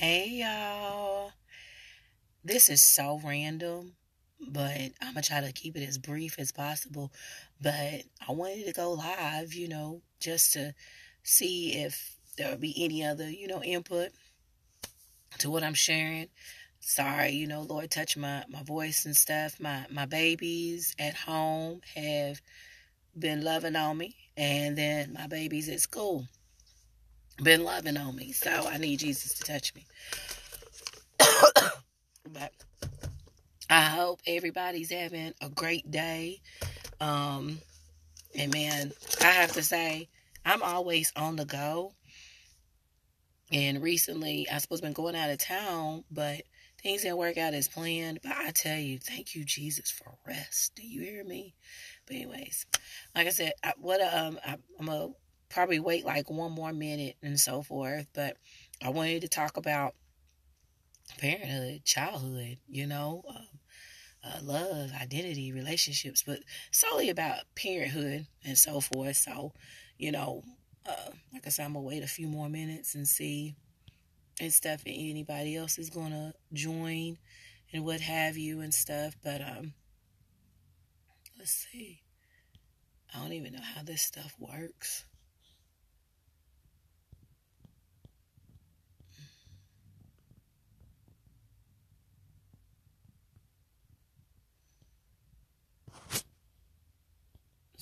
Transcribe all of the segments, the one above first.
Hey y'all. This is so random, but I'm gonna try to keep it as brief as possible. But I wanted to go live, you know, just to see if there would be any other, you know, input to what I'm sharing. Sorry, you know, Lord touch my, my voice and stuff. My my babies at home have been loving on me and then my babies at school been loving on me. So I need Jesus to touch me. but I hope everybody's having a great day. Um, and man, I have to say, I'm always on the go. And recently, I suppose been going out of town, but things didn't work out as planned. But I tell you, thank you, Jesus, for rest. Do you hear me? But anyways, like I said, I, what um, I, I'm a probably wait like one more minute and so forth. But I wanted to talk about parenthood, childhood, you know, um, uh, love, identity, relationships, but solely about parenthood and so forth. So, you know, uh, like I said, I'm gonna wait a few more minutes and see and stuff. And anybody else is gonna join and what have you and stuff. But um, let's see. I don't even know how this stuff works.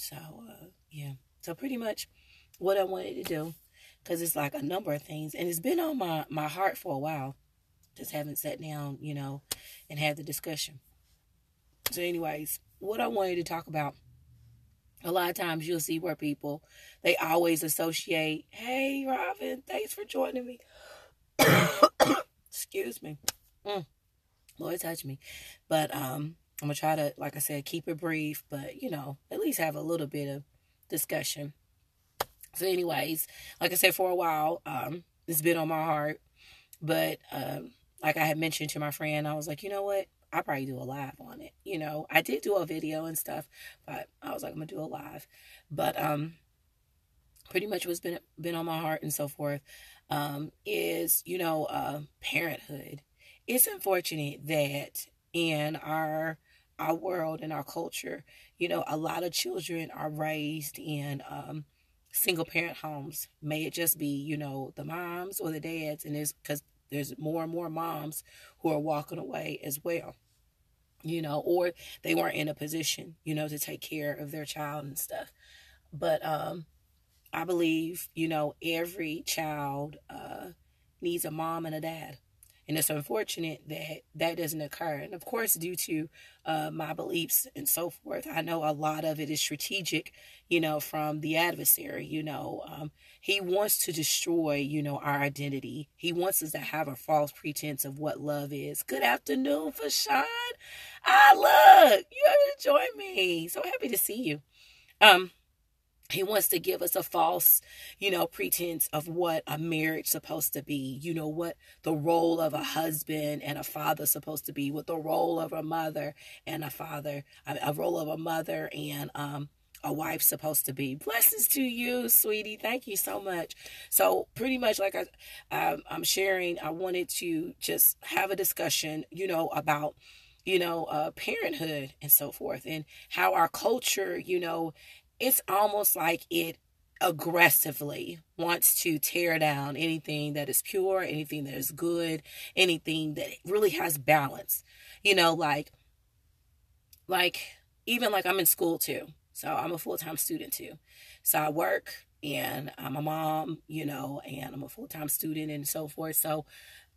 So, uh, yeah. So, pretty much what I wanted to do, because it's like a number of things, and it's been on my, my heart for a while. Just haven't sat down, you know, and had the discussion. So, anyways, what I wanted to talk about a lot of times you'll see where people they always associate hey robin thanks for joining me excuse me mm. lord touch me but um I'm gonna try to, like I said, keep it brief, but you know, at least have a little bit of discussion. So, anyways, like I said, for a while, um, it's been on my heart. But um, like I had mentioned to my friend, I was like, you know what? I probably do a live on it. You know, I did do a video and stuff, but I was like, I'm gonna do a live. But um, pretty much what's been been on my heart and so forth um, is you know uh, parenthood. It's unfortunate that in our our world and our culture, you know, a lot of children are raised in um, single parent homes. May it just be, you know, the moms or the dads, and there's because there's more and more moms who are walking away as well, you know, or they weren't in a position, you know, to take care of their child and stuff. But um, I believe, you know, every child uh, needs a mom and a dad and it's unfortunate that that doesn't occur. And of course, due to uh, my beliefs and so forth, I know a lot of it is strategic, you know, from the adversary. You know, um, he wants to destroy, you know, our identity. He wants us to have a false pretense of what love is. Good afternoon, Fashawn. Ah, look, you have joined me. So happy to see you. Um, he wants to give us a false you know pretense of what a marriage supposed to be. You know what the role of a husband and a father supposed to be what the role of a mother and a father a role of a mother and um a wife supposed to be. Blessings to you sweetie. Thank you so much. So pretty much like i i'm sharing i wanted to just have a discussion you know about you know uh parenthood and so forth and how our culture you know it's almost like it aggressively wants to tear down anything that is pure, anything that is good, anything that really has balance. You know, like like even like I'm in school too. So I'm a full-time student too. So I work and I'm a mom, you know, and I'm a full-time student and so forth. So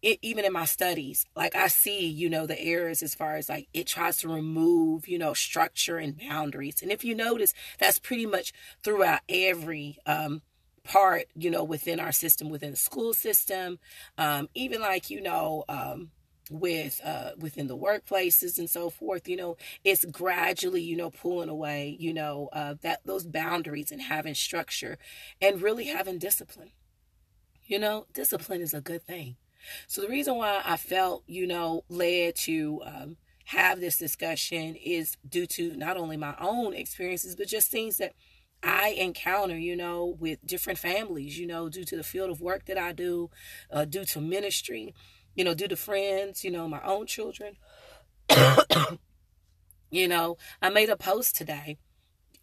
it, even in my studies, like I see, you know, the errors as far as like it tries to remove, you know, structure and boundaries. And if you notice, that's pretty much throughout every um, part, you know, within our system, within the school system, um, even like, you know, um, with uh within the workplaces and so forth you know it's gradually you know pulling away you know uh that those boundaries and having structure and really having discipline you know discipline is a good thing so the reason why I felt, you know, led to um, have this discussion is due to not only my own experiences, but just things that I encounter, you know, with different families, you know, due to the field of work that I do, uh, due to ministry, you know, due to friends, you know, my own children. you know, I made a post today.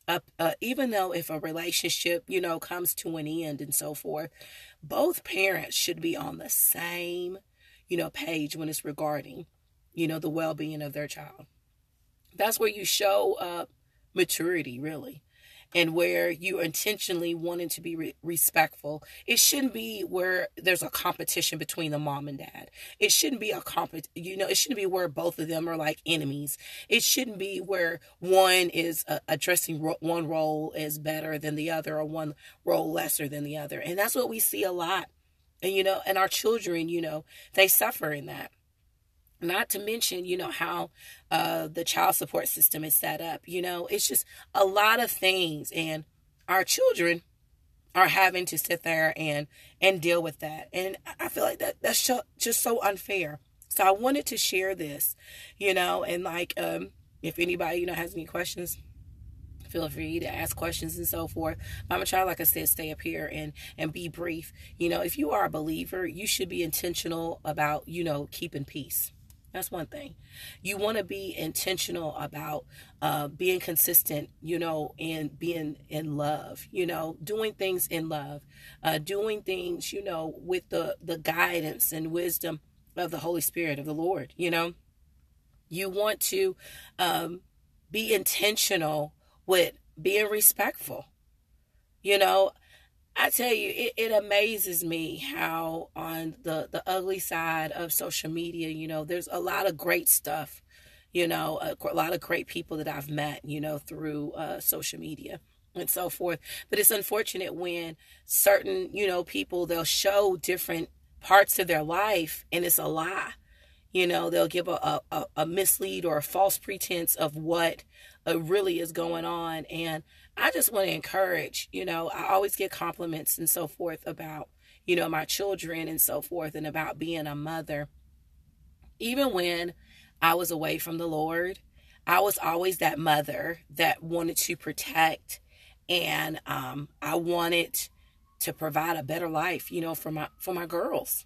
Uh, uh, even though if a relationship, you know, comes to an end and so forth, both parents should be on the same, you know, page when it's regarding, you know, the well being of their child. That's where you show up maturity, really and where you intentionally wanting to be re- respectful. It shouldn't be where there's a competition between the mom and dad. It shouldn't be a comp. You know, it shouldn't be where both of them are like enemies. It shouldn't be where one is uh, addressing ro- one role as better than the other or one role lesser than the other. And that's what we see a lot. And you know, and our children, you know, they suffer in that not to mention you know how uh, the child support system is set up you know it's just a lot of things and our children are having to sit there and and deal with that and i feel like that that's just so unfair so i wanted to share this you know and like um if anybody you know has any questions feel free to ask questions and so forth. I'm gonna try, like I said, stay up here and and be brief. You know, if you are a believer, you should be intentional about you know keeping peace. That's one thing. You want to be intentional about uh, being consistent, you know, and being in love, you know, doing things in love, uh, doing things, you know, with the, the guidance and wisdom of the Holy Spirit of the Lord, you know. You want to um, be intentional with being respectful. You know, I tell you, it, it amazes me how on the the ugly side of social media, you know, there's a lot of great stuff, you know, a, a lot of great people that I've met, you know, through uh, social media and so forth. But it's unfortunate when certain, you know, people they'll show different parts of their life and it's a lie. You know, they'll give a, a, a mislead or a false pretense of what uh, really is going on. And I just want to encourage, you know, I always get compliments and so forth about, you know, my children and so forth and about being a mother. Even when I was away from the Lord, I was always that mother that wanted to protect and um, I wanted to provide a better life, you know, for my for my girls.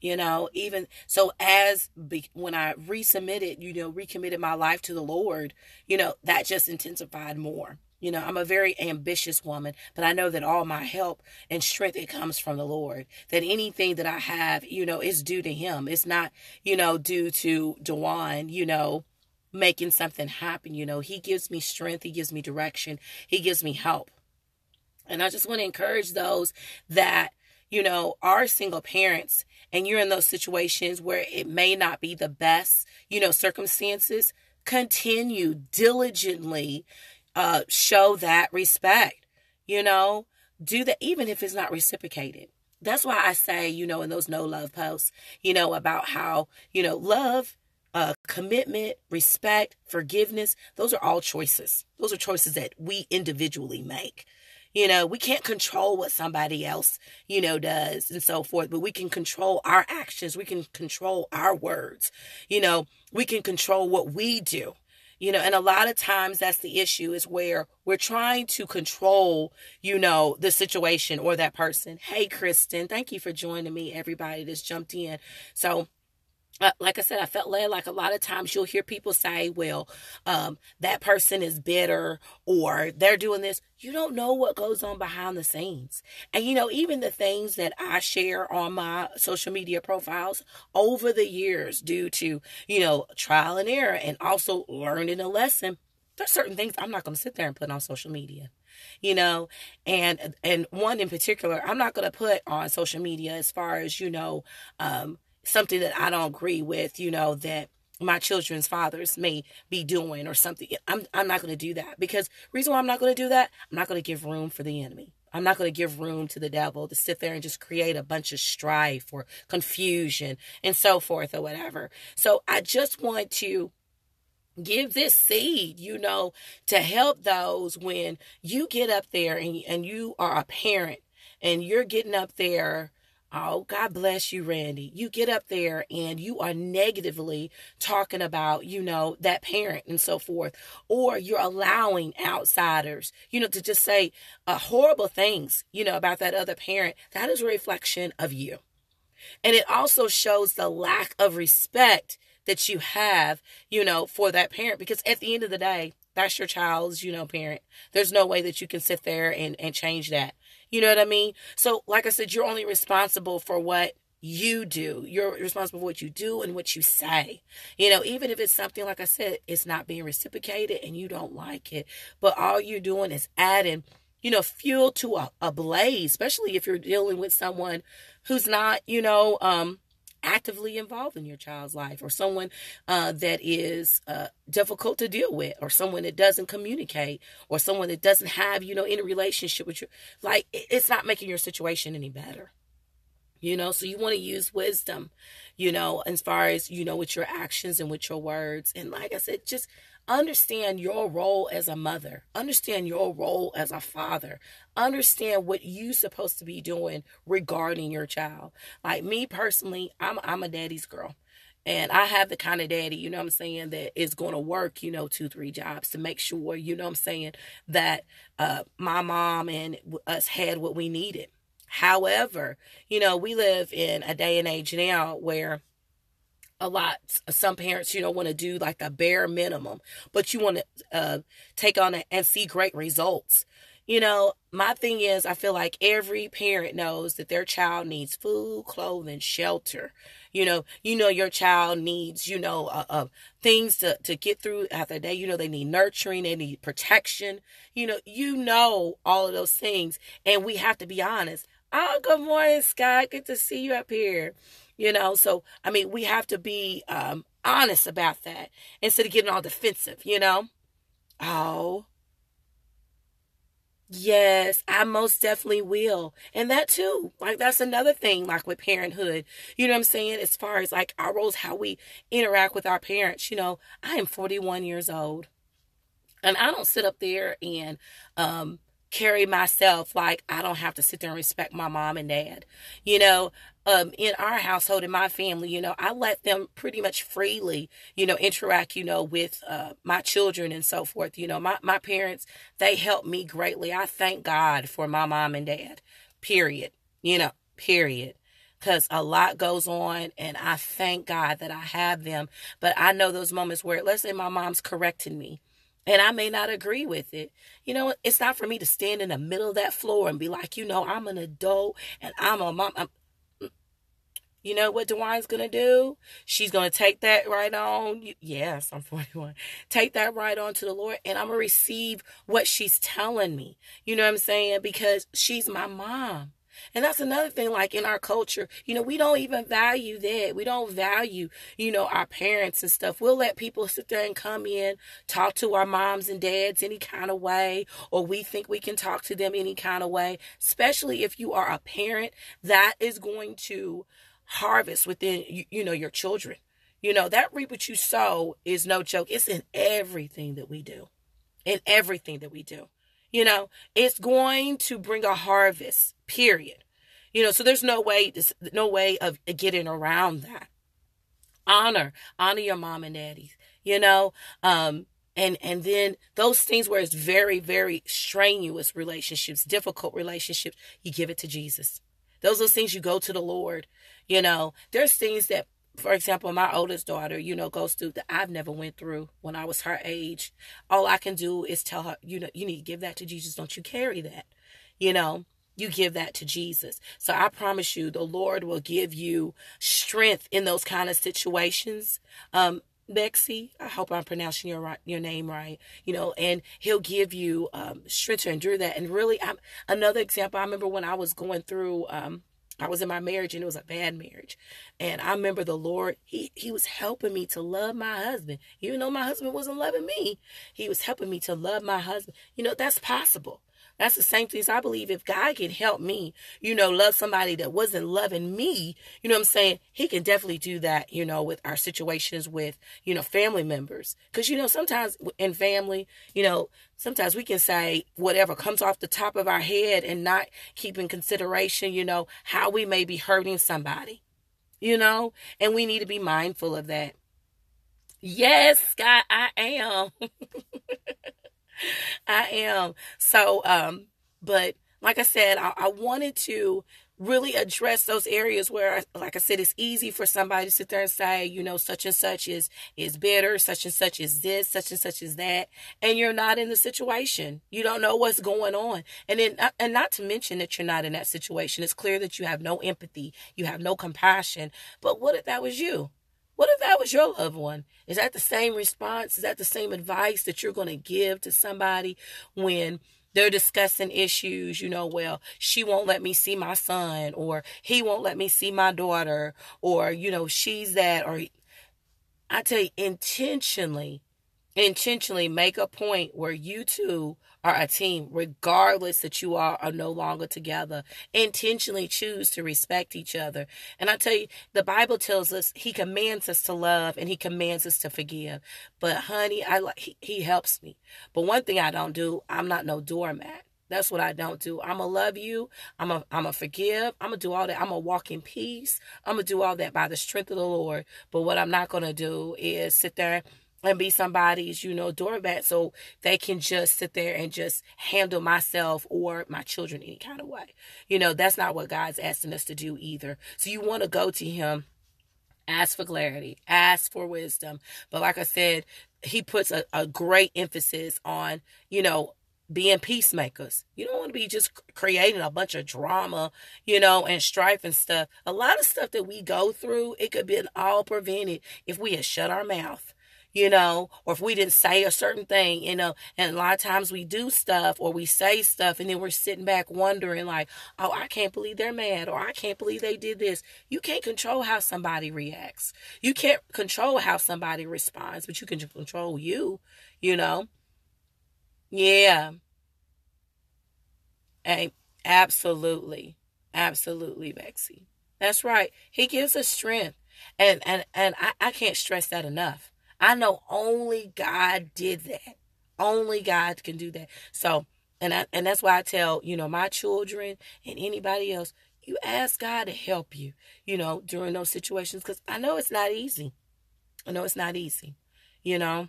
You know, even so as be, when I resubmitted, you know, recommitted my life to the Lord, you know, that just intensified more. You know, I'm a very ambitious woman, but I know that all my help and strength it comes from the Lord. That anything that I have, you know, is due to Him. It's not, you know, due to Dwan, you know, making something happen. You know, He gives me strength, He gives me direction, He gives me help. And I just want to encourage those that, you know, are single parents and you're in those situations where it may not be the best, you know, circumstances. Continue diligently uh, show that respect. You know, do that even if it's not reciprocated. That's why I say, you know, in those no love posts, you know, about how, you know, love, uh, commitment, respect, forgiveness, those are all choices. Those are choices that we individually make. You know, we can't control what somebody else, you know, does and so forth, but we can control our actions. We can control our words. You know, we can control what we do. You know, and a lot of times that's the issue is where we're trying to control, you know, the situation or that person. Hey, Kristen, thank you for joining me, everybody that's jumped in. So, uh, like I said, I felt led like a lot of times you'll hear people say, well, um, that person is bitter or they're doing this. You don't know what goes on behind the scenes. And, you know, even the things that I share on my social media profiles over the years due to, you know, trial and error and also learning a lesson, there's certain things I'm not going to sit there and put on social media you know and and one in particular i'm not going to put on social media as far as you know um something that I don't agree with, you know, that my children's fathers may be doing or something. I'm I'm not going to do that because reason why I'm not going to do that, I'm not going to give room for the enemy. I'm not going to give room to the devil to sit there and just create a bunch of strife or confusion and so forth or whatever. So I just want to give this seed, you know, to help those when you get up there and, and you are a parent and you're getting up there Oh, God bless you, Randy. You get up there and you are negatively talking about, you know, that parent and so forth. Or you're allowing outsiders, you know, to just say uh, horrible things, you know, about that other parent. That is a reflection of you. And it also shows the lack of respect that you have, you know, for that parent. Because at the end of the day, that's your child's, you know, parent. There's no way that you can sit there and, and change that. You know what I mean? So, like I said, you're only responsible for what you do. You're responsible for what you do and what you say. You know, even if it's something, like I said, it's not being reciprocated and you don't like it, but all you're doing is adding, you know, fuel to a, a blaze, especially if you're dealing with someone who's not, you know, um, actively involved in your child's life or someone uh, that is uh, difficult to deal with or someone that doesn't communicate or someone that doesn't have you know any relationship with you like it's not making your situation any better. You know so you want to use wisdom you know as far as you know with your actions and with your words. And like i said just Understand your role as a mother. Understand your role as a father. Understand what you're supposed to be doing regarding your child. Like me personally, I'm I'm a daddy's girl. And I have the kind of daddy, you know I'm saying, that is going to work, you know, two, three jobs to make sure, you know I'm saying, that uh, my mom and us had what we needed. However, you know, we live in a day and age now where a lot. Some parents you know want to do like a bare minimum but you want to uh, take on it and see great results. You know my thing is i feel like every parent knows that their child needs food clothing shelter. You know you know your child needs you know uh, uh, things to, to get through after day. You know they need nurturing they need protection. You know you know all of those things and we have to be honest. Oh good morning scott. Good to see you up here you know so i mean we have to be um honest about that instead of getting all defensive you know oh Yes, I most definitely will. And that too, like that's another thing, like with parenthood. You know what I'm saying? As far as like our roles, how we interact with our parents. You know, I am 41 years old. And I don't sit up there and um carry myself like I don't have to sit there and respect my mom and dad. You know, um, in our household, in my family, you know, I let them pretty much freely, you know, interact, you know, with uh, my children and so forth. You know, my, my parents, they helped me greatly. I thank God for my mom and dad, period. You know, period. Because a lot goes on, and I thank God that I have them. But I know those moments where, let's say, my mom's correcting me and I may not agree with it. You know, it's not for me to stand in the middle of that floor and be like, you know, I'm an adult and I'm a mom. I'm, mm, you know what Dwan's gonna do? She's gonna take that right on. Yes, I'm 41. Take that right on to the Lord, and I'm gonna receive what she's telling me. You know what I'm saying? Because she's my mom. And that's another thing, like in our culture, you know, we don't even value that. We don't value, you know, our parents and stuff. We'll let people sit there and come in, talk to our moms and dads any kind of way, or we think we can talk to them any kind of way, especially if you are a parent that is going to harvest within you, you know your children. You know, that reap what you sow is no joke. It's in everything that we do. In everything that we do. You know, it's going to bring a harvest, period. You know, so there's no way no way of getting around that. Honor, honor your mom and daddy. You know, um, and and then those things where it's very very strenuous relationships, difficult relationships, you give it to Jesus. Those are things you go to the Lord. You know, there's things that, for example, my oldest daughter, you know, goes through that I've never went through when I was her age. All I can do is tell her, you know, you need to give that to Jesus. Don't you carry that? You know, you give that to Jesus. So I promise you, the Lord will give you strength in those kind of situations. Um, Bexy, I hope I'm pronouncing your right, your name right. You know, and He'll give you um, strength to endure that. And really, I'm another example. I remember when I was going through. Um, I was in my marriage and it was a bad marriage. And I remember the Lord, he, he was helping me to love my husband. Even though my husband wasn't loving me, he was helping me to love my husband. You know, that's possible. That's the same thing. So I believe if God can help me, you know, love somebody that wasn't loving me, you know what I'm saying? He can definitely do that, you know, with our situations with, you know, family members. Because, you know, sometimes in family, you know, sometimes we can say whatever comes off the top of our head and not keep in consideration, you know, how we may be hurting somebody, you know, and we need to be mindful of that. Yes, God, I am. I am. So, um, but like I said, I, I wanted to really address those areas where like i said it's easy for somebody to sit there and say you know such and such is is bitter such and such is this such and such is that and you're not in the situation. You don't know what's going on. And then uh, and not to mention that you're not in that situation. It's clear that you have no empathy. You have no compassion. But what if that was you what if that was your loved one? Is that the same response? Is that the same advice that you're going to give to somebody when they're discussing issues, you know, well, she won't let me see my son, or he won't let me see my daughter, or, you know, she's that, or I tell you, intentionally, intentionally make a point where you two are a team, regardless that you are, are no longer together. Intentionally choose to respect each other. And I tell you, the Bible tells us He commands us to love and He commands us to forgive. But honey, I he, he helps me. But one thing I don't do, I'm not no doormat. That's what I don't do. I'm gonna love you. I'm a I'm a forgive. I'm gonna do all that. I'm gonna walk in peace. I'm gonna do all that by the strength of the Lord. But what I'm not gonna do is sit there and be somebody's, you know, doormat so they can just sit there and just handle myself or my children any kind of way. You know, that's not what God's asking us to do either. So you want to go to Him, ask for clarity, ask for wisdom. But like I said, He puts a, a great emphasis on, you know, being peacemakers. You don't want to be just creating a bunch of drama, you know, and strife and stuff. A lot of stuff that we go through, it could be all prevented if we had shut our mouth you know, or if we didn't say a certain thing, you know, and a lot of times we do stuff or we say stuff and then we're sitting back wondering, like, oh, I can't believe they're mad or I can't believe they did this. You can't control how somebody reacts. You can't control how somebody responds, but you can control you, you know. Yeah. Hey, absolutely. Absolutely, Bexy. That's right. He gives us strength. And and and I, I can't stress that enough. I know only God did that. Only God can do that. So, and I, and that's why I tell, you know, my children and anybody else, you ask God to help you, you know, during those situations cuz I know it's not easy. I know it's not easy. You know.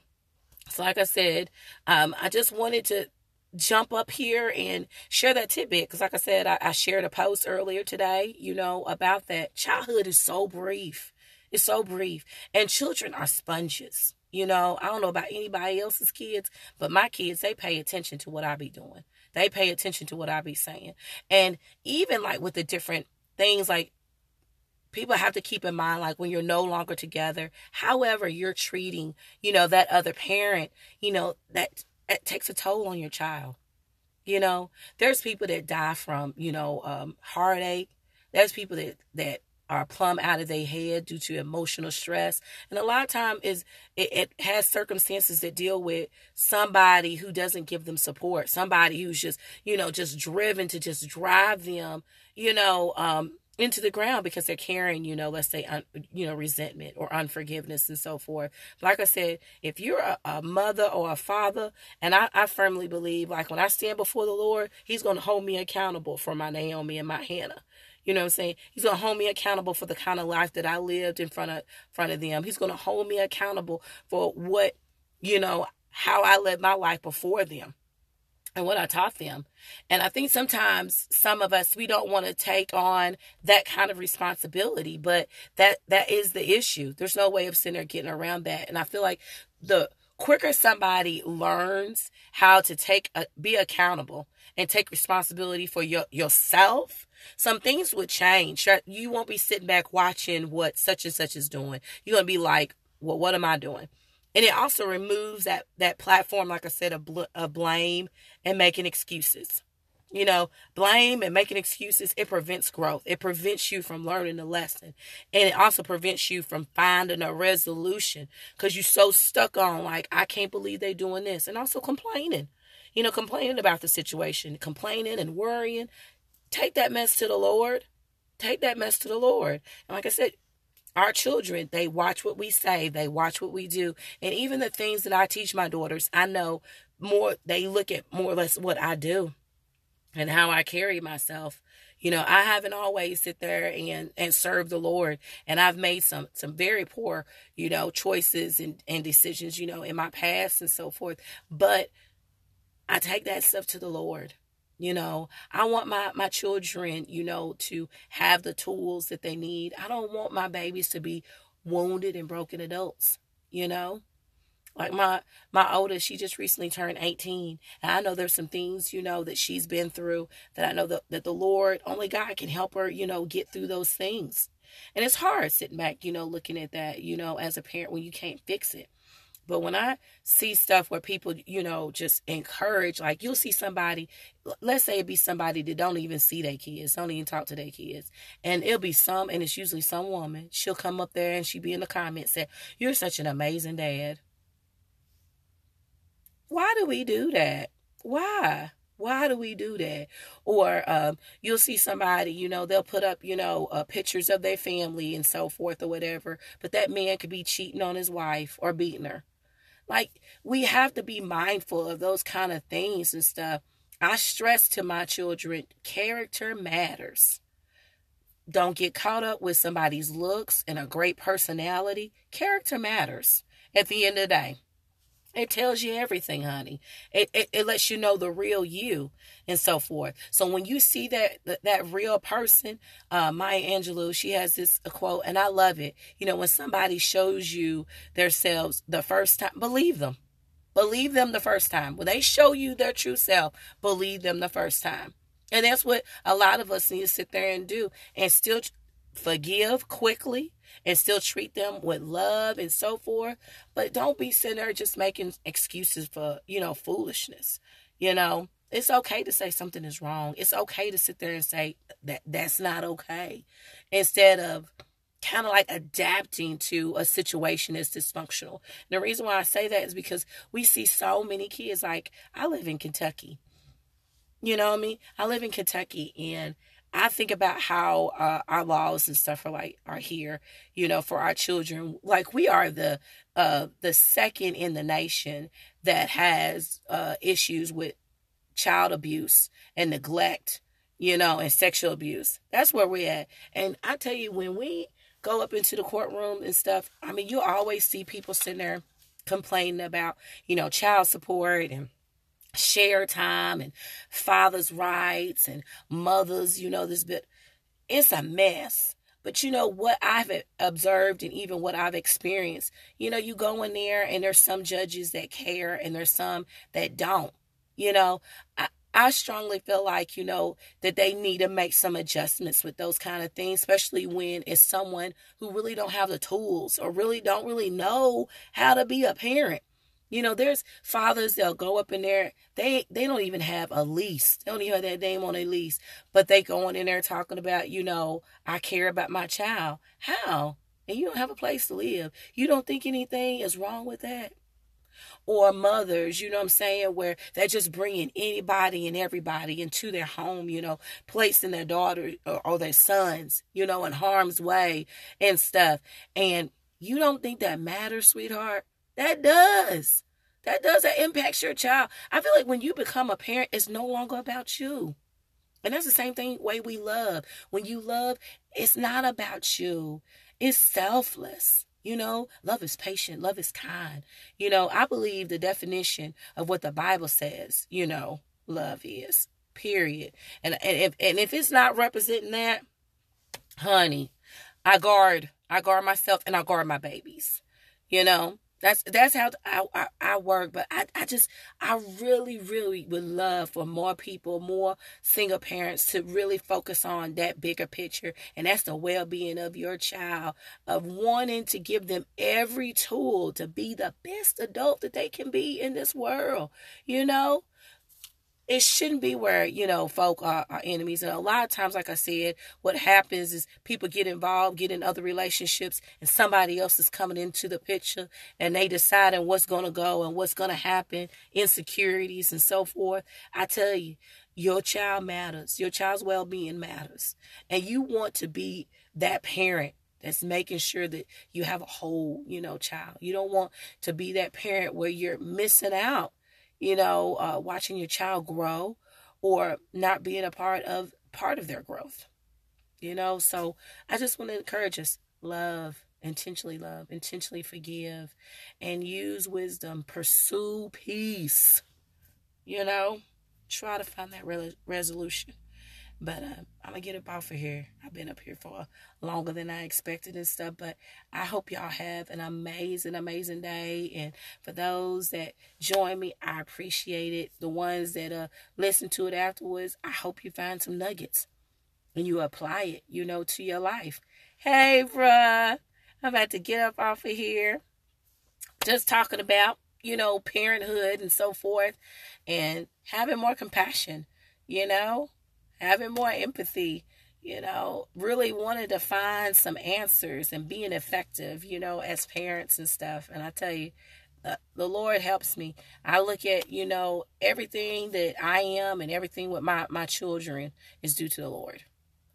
So like I said, um I just wanted to jump up here and share that tidbit because like i said I, I, shared a post earlier today you know about that childhood is so brief it's so brief. And children are sponges. You know, I don't know about anybody else's kids, but my kids, they pay attention to what I be doing. They pay attention to what I be saying. And even like with the different things, like people have to keep in mind, like when you're no longer together, however you're treating, you know, that other parent, you know, that, that takes a toll on your child. You know, there's people that die from, you know, um, heartache. There's people that, that are plumb out of their head due to emotional stress and a lot of time is it, it, has circumstances that deal with somebody who doesn't give them support somebody who's just you know just driven to just drive them you know um into the ground because they're carrying, you know, let's say, un, you know, resentment or unforgiveness and so forth. Like I said, if you're a, a mother or a father, and I, I, firmly believe, like when I stand before the Lord, He's going to hold me accountable for my Naomi and my Hannah. You know what I'm saying? He's gonna hold me accountable for the kind of life that I lived in front of front of them. He's gonna hold me accountable for what, you know, how I led my life before them and what I taught them. And I think sometimes some of us we don't want to take on that kind of responsibility, but that that is the issue. There's no way of there getting around that. And I feel like the quicker somebody learns how to take a, be accountable and take responsibility for your yourself some things would change. You won't be sitting back watching what such and such is doing. You're going to be like, well, what am I doing? And it also removes that, that platform, like I said, of, bl- of blame and making excuses. You know, blame and making excuses, it prevents growth. It prevents you from learning the lesson. And it also prevents you from finding a resolution because you're so stuck on, like, I can't believe they're doing this. And also complaining. you know, complaining about the situation, complaining and worrying, take that mess to the Lord. Take that mess to the Lord. And like I said, our children, they watch what we say, they watch what we do. And even the things that I teach my daughters, I know more, they look at more or less what I do and how I carry myself. You know, I haven't always sit there and and serve the Lord, and I've made some some very poor, you know, choices and and decisions, you know, in my past and so forth. But I take that stuff to the Lord. You know, I want my my children, you know, to have the tools that they need. I don't want my babies to be wounded and broken adults, you know? Like my my oldest, she just recently turned 18. And I know there's some things, you know, that she's been through that I know that, that the Lord, only God can help her, you know, get through those things. And it's hard sitting back, you know, looking at that, you know, as a parent when you can't fix it. But when I see stuff where people, you know, just encourage, like you'll see somebody, let's say it be somebody that don't even see their kids, don't even talk to their kids. And it'll be some, and it's usually some woman. She'll come up there and she be in the comments say, You're such an amazing dad. Why do we do that? Why? Why do we do that? Or um, you'll see somebody, you know, they'll put up, you know, uh, pictures of their family and so forth or whatever, but that man could be cheating on his wife or beating her. Like, we have to be mindful of those kind of things and stuff. I stress to my children character matters. Don't get caught up with somebody's looks and a great personality. Character matters at the end of the day. It tells you everything, honey. It, it, it lets you know the real you and so forth. So when you see that that, real person, uh, Maya Angelou, she has this quote, and I love it. You know, when somebody shows you themselves the first time, believe them. Believe them the first time. When they show you their true self, believe them the first time. And that's what a lot of us need to sit there and do and still forgive quickly and still treat them with love and so forth. But don't be sitting there just making excuses for, you know, foolishness. You know, it's okay to say something is wrong. It's okay to sit there and say that that's not okay instead of kind of like adapting to a situation that's dysfunctional. And the reason why I say that is because we see so many kids like I live in Kentucky. You know what I mean? I live in Kentucky and I think about how uh, our laws and stuff are like are here, you know, for our children. Like we are the uh, the second in the nation that has uh, issues with child abuse and neglect, you know, and sexual abuse. That's where we're at. And I tell you, when we go up into the courtroom and stuff, I mean, you always see people sitting there complaining about, you know, child support and share time and father's rights and mothers, you know, this bit. It's a mess. But you know what I've observed and even what I've experienced, you know, you go in there and there's some judges that care and there's some that don't. You know, I, I strongly feel like, you know, that they need to make some adjustments with those kind of things, especially when it's someone who really don't have the tools or really don't really know how to be a parent. You know, there's fathers they'll go up in there. They they don't even have a lease. They don't even have that name on a lease, but they going in there talking about, you know, I care about my child. How? And you don't have a place to live. You don't think anything is wrong with that? Or mothers, you know what I'm saying, where they're just bringing anybody and everybody into their home, you know, placing their daughters or, or their sons, you know, in harm's way and stuff. And you don't think that matters, sweetheart? That does. That does. That impacts your child. I feel like when you become a parent, it's no longer about you. And that's the same thing way we love. When you love, it's not about you. It's selfless. You know, love is patient, love is kind. You know, I believe the definition of what the Bible says, you know, love is. Period. And and if and if it's not representing that, honey, I guard I guard myself and I guard my babies. You know, that's that's how I, I, I, work. But I, I just I really really would love for more people, more single parents to really focus on that bigger picture, and that's the well being of your child, of wanting to give them every tool to be the best adult that they can be in this world. You know, it shouldn't be where you know folk are, are, enemies. And a lot of times like i said what happens is people get involved get in other relationships and somebody else is coming into the picture and they deciding what's going to go and what's going to happen insecurities and so forth. I tell you your child matters. Your child's well-being matters. And you want to be that parent that's making sure that you have a whole you know child. You don't want to be that parent where you're missing out you know, uh, watching your child grow or not being a part of part of their growth. You know, so I just want to encourage us love, intentionally love, intentionally forgive, and use wisdom, pursue peace. You know, try to find that re- resolution. But uh, I'm gonna get up off of here. I've been up here for longer than I expected and stuff. But I hope y'all have an amazing, amazing day. And for those that join me, I appreciate it. The ones that uh listen to it afterwards, I hope you find some nuggets and you apply it, you know, to your life. Hey, bruh, I'm about to get up off of here. Just talking about, you know, parenthood and so forth, and having more compassion. You know, having more empathy, you know, really wanted to find some answers and being effective, you know, as parents and stuff. And I tell you, uh, the Lord helps me. I look at, you know, everything that I am and everything with my, my children is due to the Lord.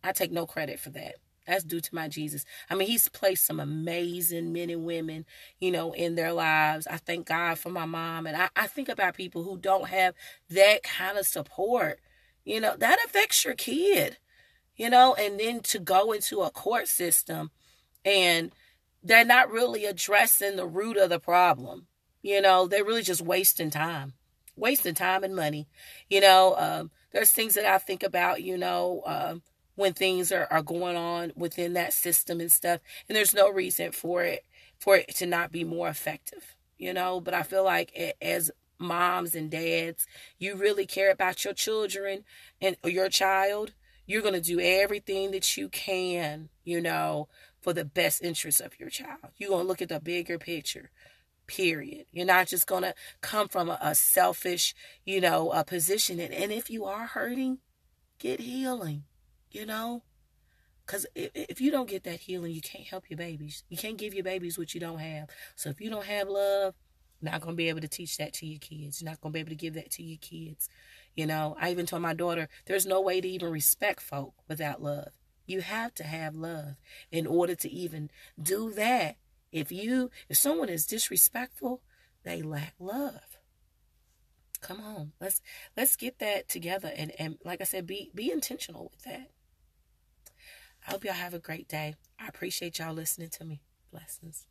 I take no credit for that. That's due to my Jesus. I mean, He's placed some amazing men and women, you know, in their lives. I thank God for my mom. And I, I think about people who don't have that kind of support you know, that affects your kid, you know, and then to go into a court system and they're not really addressing the root of the problem. You know, they're really just wasting time, wasting time and money. You know, um, there's things that I think about, you know, um, when things are, are going on within that system and stuff. And there's no reason for it, for it to not be more effective, you know, but I feel like as moms and dads, you really care about your children and your child, you're going to do everything that you can, you know, for the best interest of your child. You're going to look at the bigger picture. Period. You're not just going to come from a, a selfish, you know, a position. And, and if you are hurting, get healing, you know? Because if, if you don't get that healing, you can't help your babies. You can't give your babies what you don't have. So if you don't have love, not going to be able to teach that to your kids. You're not going to be able to give that to your kids. You know, I even told my daughter, there's no way to even respect folk without love. You have to have love in order to even do that. If you, if someone is disrespectful, they lack love. Come on, let's let's get that together and and like I said, be be intentional with that. I hope y'all have a great day. I appreciate y'all listening to me. Blessings.